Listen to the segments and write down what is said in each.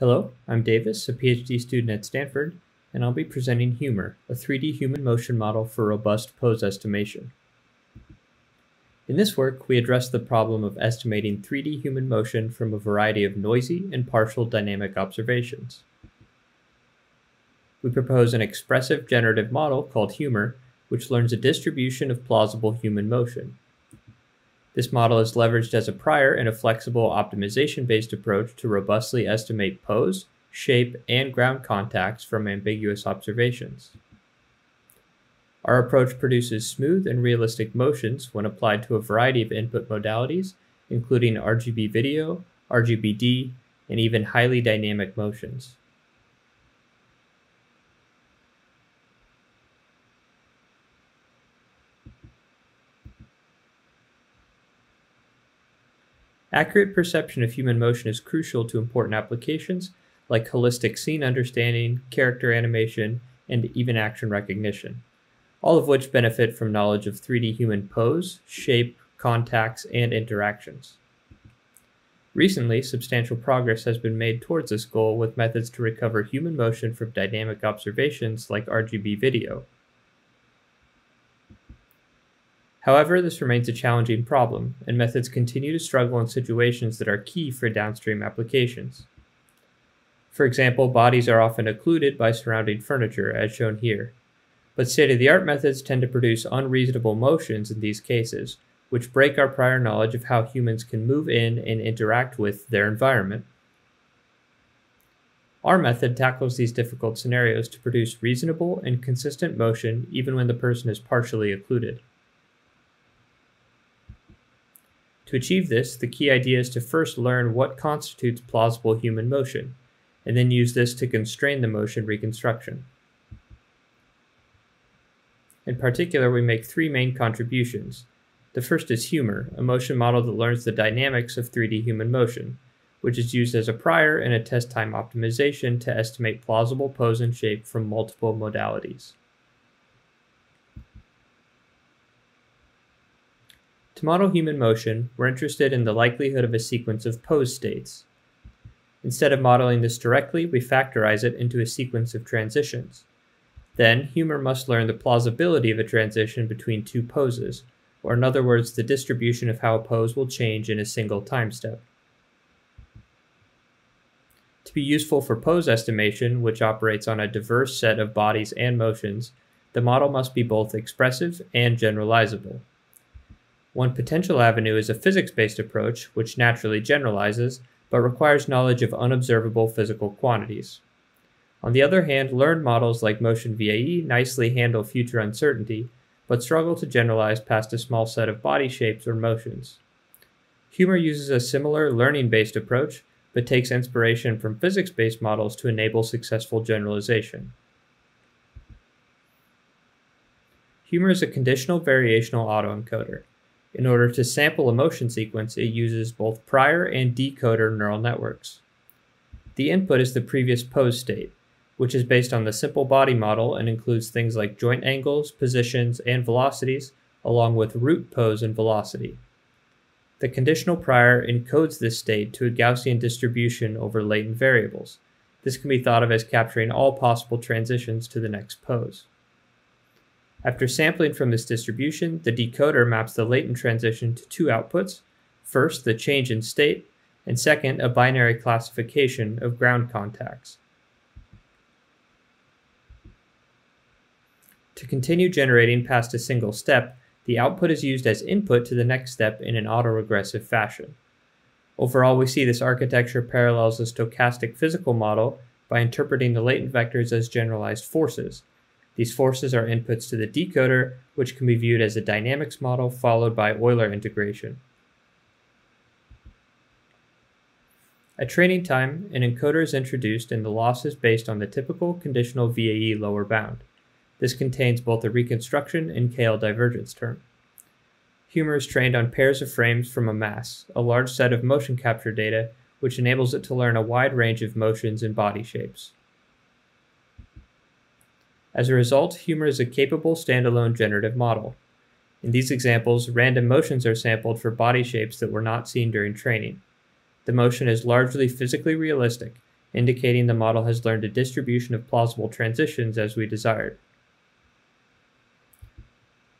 Hello, I'm Davis, a PhD student at Stanford, and I'll be presenting Humor, a 3D human motion model for robust pose estimation. In this work, we address the problem of estimating 3D human motion from a variety of noisy and partial dynamic observations. We propose an expressive generative model called Humor, which learns a distribution of plausible human motion. This model is leveraged as a prior in a flexible optimization-based approach to robustly estimate pose, shape, and ground contacts from ambiguous observations. Our approach produces smooth and realistic motions when applied to a variety of input modalities, including RGB video, RGBD, and even highly dynamic motions. Accurate perception of human motion is crucial to important applications like holistic scene understanding, character animation, and even action recognition, all of which benefit from knowledge of 3D human pose, shape, contacts, and interactions. Recently, substantial progress has been made towards this goal with methods to recover human motion from dynamic observations like RGB video, However, this remains a challenging problem, and methods continue to struggle in situations that are key for downstream applications. For example, bodies are often occluded by surrounding furniture, as shown here. But state-of-the-art methods tend to produce unreasonable motions in these cases, which break our prior knowledge of how humans can move in and interact with their environment. Our method tackles these difficult scenarios to produce reasonable and consistent motion even when the person is partially occluded. To achieve this, the key idea is to first learn what constitutes plausible human motion, and then use this to constrain the motion reconstruction. In particular, we make three main contributions. The first is humor, a motion model that learns the dynamics of 3D human motion, which is used as a prior in a test time optimization to estimate plausible pose and shape from multiple modalities. To model human motion, we're interested in the likelihood of a sequence of pose states. Instead of modeling this directly, we factorize it into a sequence of transitions. Then, Humor must learn the plausibility of a transition between two poses, or in other words, the distribution of how a pose will change in a single time step. To be useful for pose estimation, which operates on a diverse set of bodies and motions, the model must be both expressive and generalizable. One potential avenue is a physics-based approach, which naturally generalizes, but requires knowledge of unobservable physical quantities. On the other hand, learned models like Motion VAE nicely handle future uncertainty, but struggle to generalize past a small set of body shapes or motions. Humor uses a similar learning-based approach, but takes inspiration from physics-based models to enable successful generalization. Humor is a conditional variational autoencoder. In order to sample a motion sequence, it uses both prior and decoder neural networks. The input is the previous pose state, which is based on the SMPL body model and includes things like joint angles, positions, and velocities, along with root pose and velocity. The conditional prior encodes this state to a Gaussian distribution over latent variables. This can be thought of as capturing all possible transitions to the next pose. After sampling from this distribution, the decoder maps the latent transition to two outputs. First, the change in state, and second, a binary classification of ground contacts. To continue generating past a single step, the output is used as input to the next step in an autoregressive fashion. Overall, we see this architecture parallels a stochastic physical model by interpreting the latent vectors as generalized forces, these forces are inputs to the decoder, which can be viewed as a dynamics model followed by Euler integration. At training time, an encoder is introduced and the loss is based on the typical conditional VAE lower bound. This contains both a reconstruction and KL divergence term. Humor is trained on pairs of frames from AMASS, a large set of motion capture data, which enables it to learn a wide range of motions and body shapes. As a result, Humor is a capable standalone generative model. In these examples, random motions are sampled for body shapes that were not seen during training. The motion is largely physically realistic, indicating the model has learned a distribution of plausible transitions as we desired.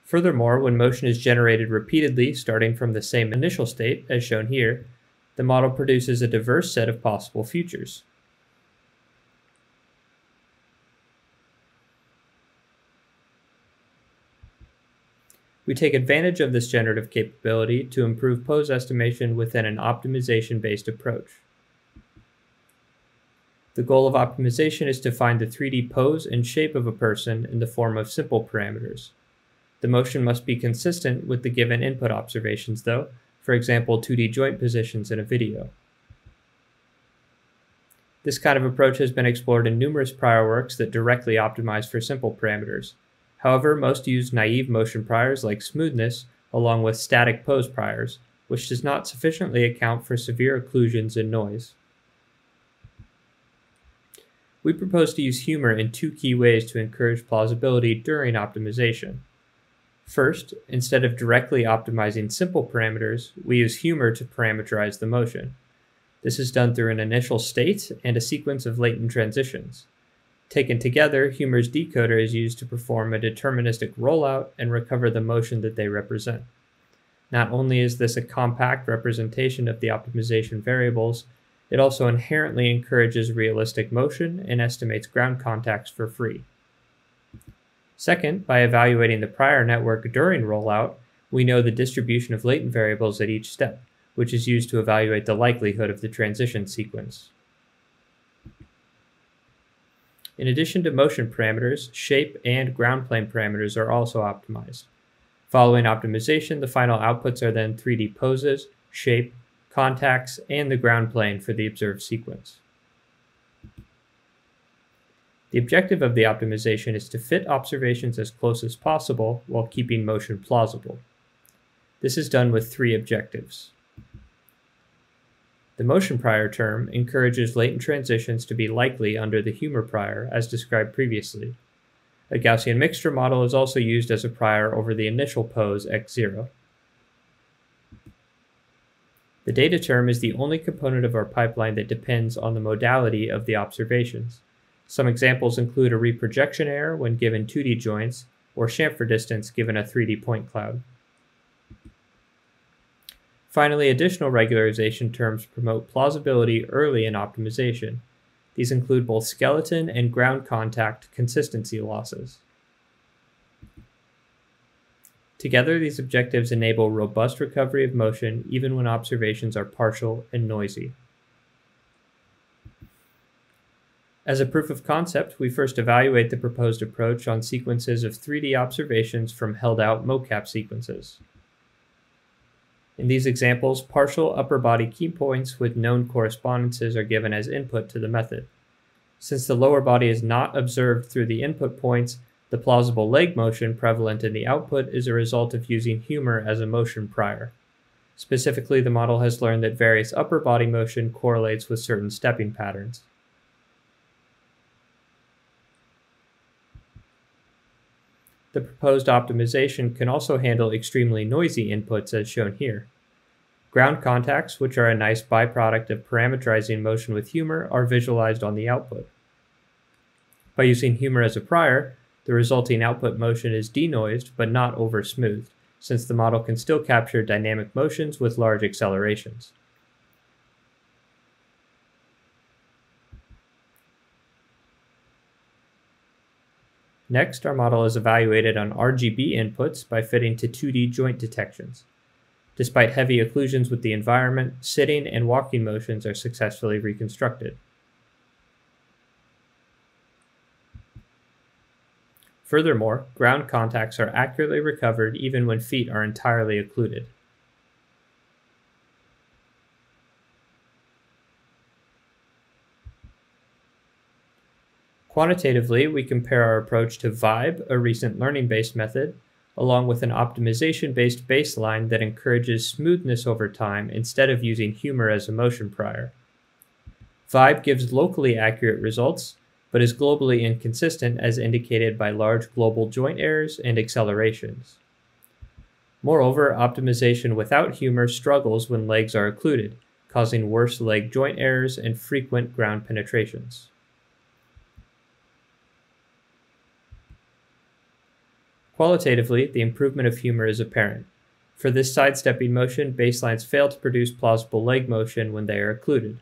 Furthermore, when motion is generated repeatedly starting from the same initial state, as shown here, the model produces a diverse set of possible futures. We take advantage of this generative capability to improve pose estimation within an optimization-based approach. The goal of optimization is to find the 3D pose and shape of a person in the form of SMPL parameters. The motion must be consistent with the given input observations though, for example 2D joint positions in a video. This kind of approach has been explored in numerous prior works that directly optimize for SMPL parameters. However, most use naive motion priors like smoothness along with static pose priors, which does not sufficiently account for severe occlusions and noise. We propose to use humor in two key ways to encourage plausibility during optimization. First, instead of directly optimizing SMPL parameters, we use humor to parameterize the motion. This is done through an initial state and a sequence of latent transitions. Taken together, humor's decoder is used to perform a deterministic rollout and recover the motion that they represent. Not only is this a compact representation of the optimization variables, it also inherently encourages realistic motion and estimates ground contacts for free. Second, by evaluating the prior network during rollout, we know the distribution of latent variables at each step, which is used to evaluate the likelihood of the transition sequence. In addition to motion parameters, shape and ground plane parameters are also optimized. Following optimization, the final outputs are then 3D poses, shape, contacts, and the ground plane for the observed sequence. The objective of the optimization is to fit observations as close as possible while keeping motion plausible. This is done with three objectives. The motion prior term encourages latent transitions to be likely under the humor prior as described previously. A Gaussian mixture model is also used as a prior over the initial pose x0. The data term is the only component of our pipeline that depends on the modality of the observations. Some examples include a reprojection error when given 2D joints, or chamfer distance given a 3D point cloud. Finally, additional regularization terms promote plausibility early in optimization. These include both skeleton and ground contact consistency losses. Together, these objectives enable robust recovery of motion even when observations are partial and noisy. As a proof of concept, we first evaluate the proposed approach on sequences of 3D observations from held-out mocap sequences. In these examples, partial upper body key points with known correspondences are given as input to the method. Since the lower body is not observed through the input points, the plausible leg motion prevalent in the output is a result of using humor as a motion prior. Specifically, the model has learned that various upper body motion correlates with certain stepping patterns. The proposed optimization can also handle extremely noisy inputs as shown here. Ground contacts, which are a nice byproduct of parameterizing motion with humor, are visualized on the output. By using humor as a prior, the resulting output motion is denoised but not over-smoothed, since the model can still capture dynamic motions with large accelerations. Next, our model is evaluated on RGB inputs by fitting to 2D joint detections. Despite heavy occlusions with the environment, sitting and walking motions are successfully reconstructed. Furthermore, ground contacts are accurately recovered even when feet are entirely occluded. Quantitatively, we compare our approach to VIBE, a recent learning-based method, along with an optimization-based baseline that encourages smoothness over time instead of using humor as a motion prior. VIBE gives locally accurate results, but is globally inconsistent as indicated by large global joint errors and accelerations. Moreover, optimization without humor struggles when legs are occluded, causing worse leg joint errors and frequent ground penetrations. Qualitatively, the improvement of humor is apparent. For this sidestepping motion, baselines fail to produce plausible leg motion when they are occluded.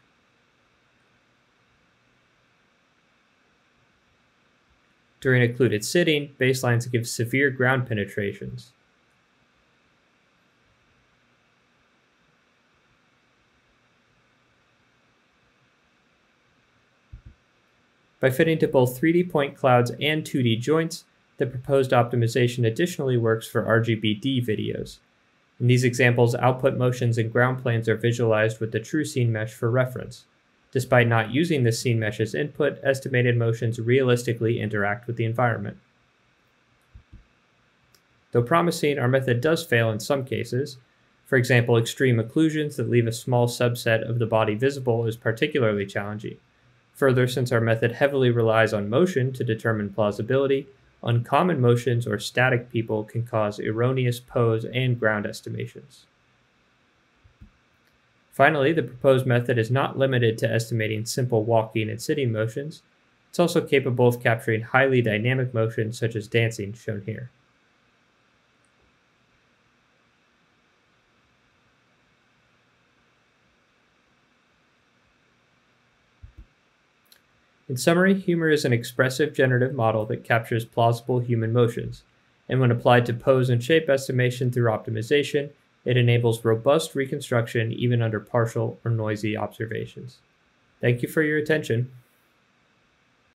During occluded sitting, baselines give severe ground penetrations. By fitting to both 3D point clouds and 2D joints, the proposed optimization additionally works for RGBD videos. In these examples, output motions and ground planes are visualized with the true scene mesh for reference. Despite not using the scene mesh as input, estimated motions realistically interact with the environment. Though promising, our method does fail in some cases. For example, extreme occlusions that leave a small subset of the body visible is particularly challenging. Further, since our method heavily relies on motion to determine plausibility, uncommon motions or static people can cause erroneous pose and ground estimations. Finally, the proposed method is not limited to estimating simple walking and sitting motions. It's also capable of capturing highly dynamic motions such as dancing, shown here. In summary, humor is an expressive generative model that captures plausible human motions, and when applied to pose and shape estimation through optimization, it enables robust reconstruction even under partial or noisy observations. Thank you for your attention.